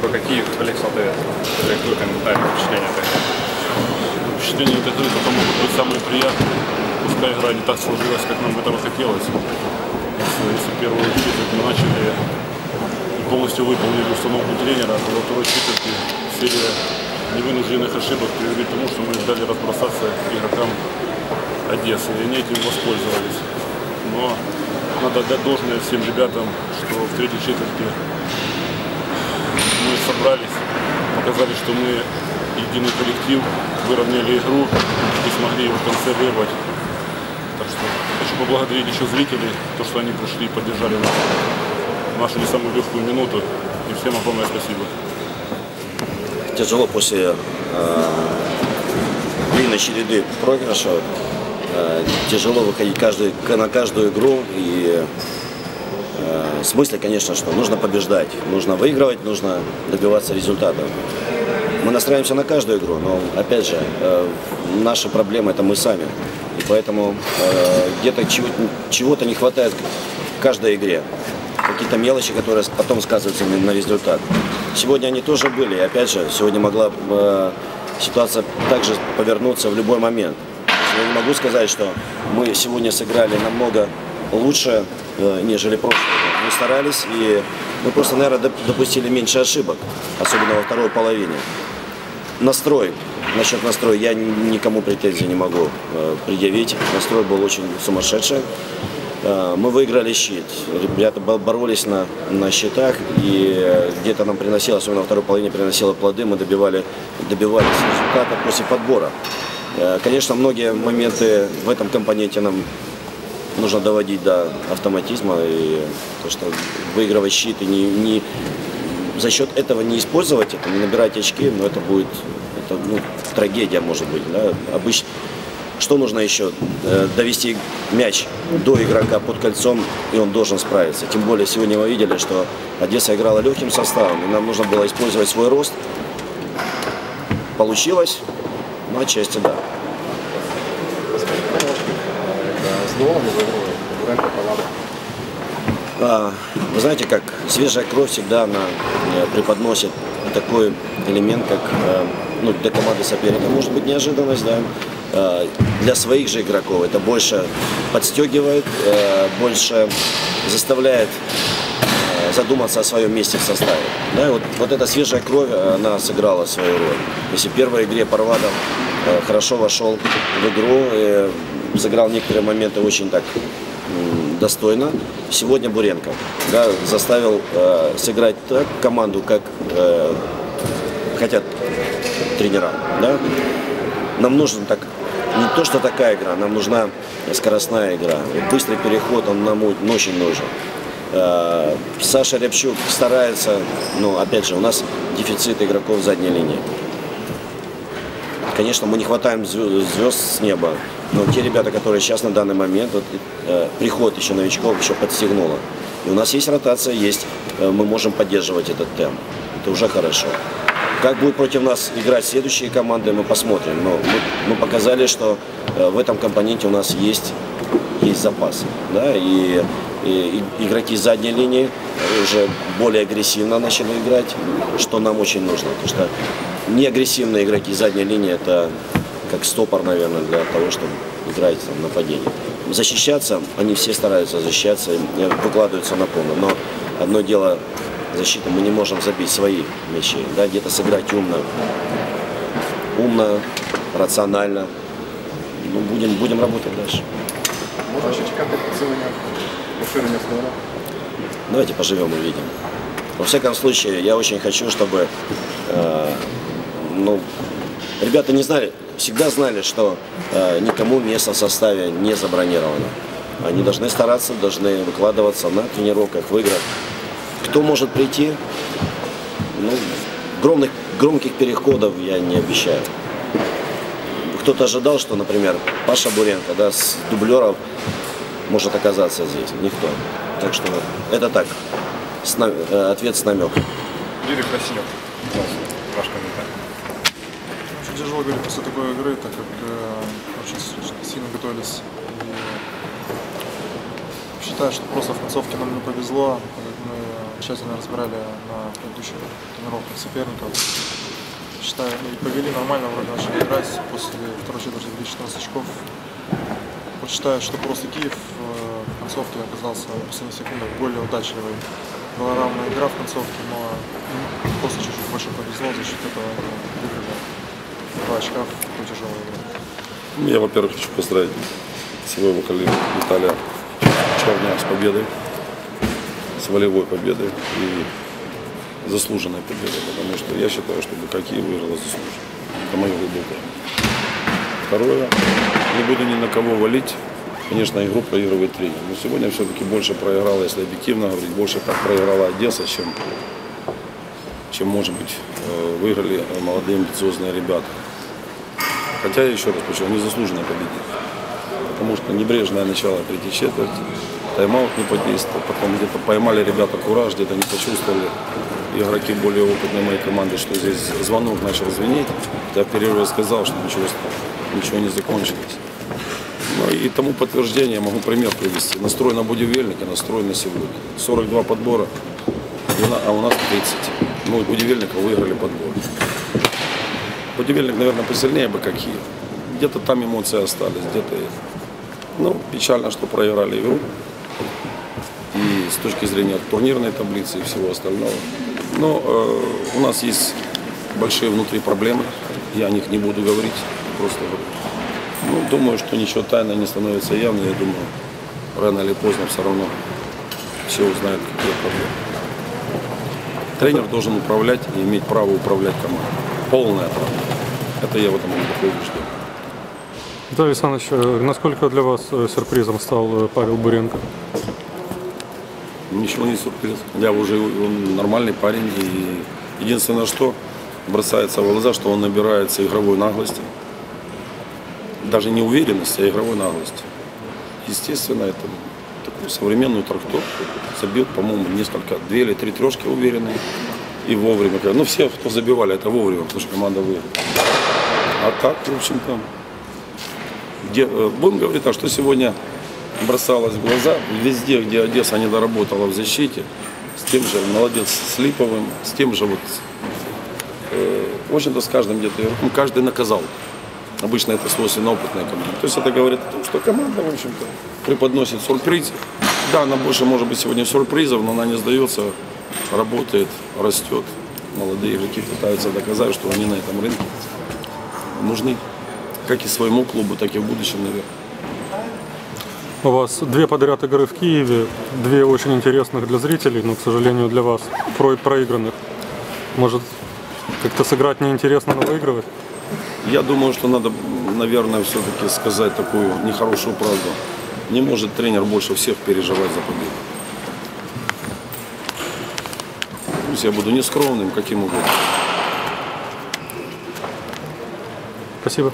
Тобто, какие, Олег Солдовец, твой комментарий, впечатления такие? Впечатления от игры только могут быть самые приятные. Пускай игра не так сложилась, как нам этого хотелось. Если, если первую четверть мы начали и полностью выполнили установку тренера, то во второй четверти серия невынужденных ошибок привели к тому, что мы дали разбросаться игрокам Одессы, и они этим воспользовались. Но надо отдать должное всем ребятам, что в третьей четверти собрались, показали, что мы единый коллектив, выровняли игру и смогли его в конце. Так что хочу поблагодарить еще зрителей, то, что они пришли и поддержали нас в нашу не самую легкую минуту. И всем огромное спасибо. Тяжело после э, длинной череды проигрышев. Э, тяжело выходить каждый, на каждую игру. И смысле, конечно, что нужно побеждать, нужно выигрывать, нужно добиваться результата. Мы настраиваемся на каждую игру, но опять же, э, наша проблема это мы сами. И поэтому э, где-то чего-то не хватает в каждой игре. Какие-то мелочи, которые потом сказываются на результат. Сегодня они тоже были. И опять же, сегодня могла э, ситуация также повернуться в любой момент. Я не могу сказать, что мы сегодня сыграли намного лучше, э, нежели прошлое. Мы старались и мы просто, наверное, допустили меньше ошибок, особенно во второй половине. Настрой. Насчет настроя я никому претензий не могу э, предъявить. Настрой был очень сумасшедший. Э, мы выиграли щит. Ребята боролись на, на щитах, и где-то нам приносило, особенно во второй половине приносило плоды, мы добивали, добивались результата после подбора. Конечно, многие моменты в этом компоненте нам нужно доводить до автоматизма, и то, что выигрывать щит и не, не за счет этого не использовать это, не набирать очки, но это будет это, ну, трагедия, может быть. Да? Обычно что нужно еще? Э, довести мяч до игрока под кольцом, и он должен справиться. Тем более сегодня мы видели, что Одесса играла легким составом, и нам нужно было использовать свой рост. Получилось, но отчасти да. А, вы знаете, как свежая кровь всегда она э, преподносит такой элемент, как э, ну, для команды соперника может быть неожиданность, да. А, для своих же игроков это больше подстегивает, э, больше заставляет задуматься о своем месте в составе. Да, вот, вот эта свежая кровь, она сыграла свою роль. Если в первой игре Парвадов хорошо вошел в игру, сыграл некоторые моменты очень так достойно. Сегодня Буренко да, заставил э, сыграть так команду, как э, хотят тренера. Да? Нам нужен так не то, что такая игра, нам нужна скоростная игра. Быстрый переход, он нам очень нужен. Э, Саша Рябчук старается, но опять же, у нас дефицит игроков задней линии. Конечно, мы не хватаем звезд с неба, но те ребята, которые сейчас на данный момент, вот, э, приход еще новичков еще подстегнуло. И у нас есть ротация, есть, э, мы можем поддерживать этот темп. Это уже хорошо. Как будет против нас играть следующие команды, мы посмотрим. Но мы, мы показали, что э, в этом компоненте у нас есть, есть запас. Да? И, и, игроки задней линии уже более агрессивно начали играть, что нам очень нужно. Потому что неагрессивные игроки задней линии это как стопор, наверное, для того, чтобы играть там, нападение. Защищаться, они все стараются защищаться, выкладываются на полную. Но одно дело защита, мы не можем забить свои мячи, да, где-то сыграть умно, умно, рационально. Ну, будем, будем работать дальше. Давайте поживем и видим. Во всяком случае, я очень хочу, чтобы э, ну, ребята не знали, всегда знали, что э, никому место в составе не забронировано. Они должны стараться, должны выкладываться на тренировках, в играх. Кто может прийти? Ну, громких, громких переходов я не обещаю. Кто-то ожидал, что, например, Паша Буренко да, с дублеров может оказаться здесь. Никто. Так что это так. С, э, ответ с намеком. Юрий Красинев, ваш комментарий тяжело говорить после такой игры, так как э, очень сильно готовились. И считаю, что просто в концовке нам не повезло, мы тщательно разбирали на предыдущих тренировках соперников. Считаю, и повели нормально, вроде начали играть. После второй четверти забили 14 очков. Считаю, что просто Киев э, в концовке оказался в последних секундах более удачливый. Была равная игра в концовке, но просто чуть-чуть больше повезло, за счет этого выиграли два очка в такой тяжелой игре. Ну, Я, во-первых, хочу поздравить своего коллегу Виталия Черня с победой, с волевой победой и заслуженной победой, потому что я считаю, что БК Киев выиграла заслуженно. Это мое глубокое. Второе, не буду ни на кого валить. Конечно, игру проигрывает тренер. Но сегодня все-таки больше проиграла, если объективно говорить, больше так проиграла Одесса, чем, чем может быть, э, выиграли молодые амбициозные ребята. Хотя, еще раз почему, они заслуженно победили. Потому что небрежное начало третьей четверти, тайм-аут не подействовал, потом где-то поймали ребята кураж, где-то не почувствовали игроки более опытные моей команды, что здесь звонок начал звенеть. Я в перерыве сказал, что ничего, ничего не закончилось. Ну и тому подтверждение могу пример привести. Настрой на будивельнике, настрой на сегодня. 42 подбора, а у нас 30. Мы у будивельника выиграли подбор. Будивельник, наверное, посильнее бы какие. Где-то там эмоции остались, где-то... Ну, печально, что проиграли игру. И с точки зрения турнирной таблицы и всего остального. Но э, у нас есть большие внутри проблемы. Я о них не буду говорить. Просто. Ну, думаю, что ничего тайно не становится явно. Я думаю, рано или поздно все равно все узнают, какие проблемы. Тренер должен управлять и иметь право управлять командой. Полное право. Это я в этом глубоко убежден. Виталий Александрович, э, насколько для вас э, сюрпризом стал э, Павел Буренко? Ничего не сюрприз. Я уже он нормальный парень. И единственное, что бросается в глаза, что он набирается игровой наглости. Даже не уверенности, а игровой наглости. Естественно, это такую современную трактовку забьет, по-моему, несколько, две или три трешки уверенные. И вовремя. Ну, все, кто забивали, это вовремя, потому что команда выиграла. А так, в общем-то, где, э, будем говорить так, что сегодня бросалось в глаза, везде, где Одесса не доработала в защите, с тем же, молодец, с Липовым, с тем же вот, э, в общем-то, с каждым где-то, игроком, каждый наказал. Обычно это свойственно опытной команде. То есть это говорит о том, что команда, в общем-то, преподносит сюрприз. Да, она больше может быть сегодня сюрпризов, но она не сдается, работает, растет. Молодые игроки пытаются доказать, что они на этом рынке нужны как и своему клубу, так и в будущем, наверное. У вас две подряд игры в Киеве, две очень интересных для зрителей, но, к сожалению, для вас про проигранных. Может, как-то сыграть неинтересно, но выигрывать? Я думаю, что надо, наверное, все-таки сказать такую нехорошую правду. Не может тренер больше всех переживать за победу. Пусть я буду нескромным, каким угодно. Спасибо.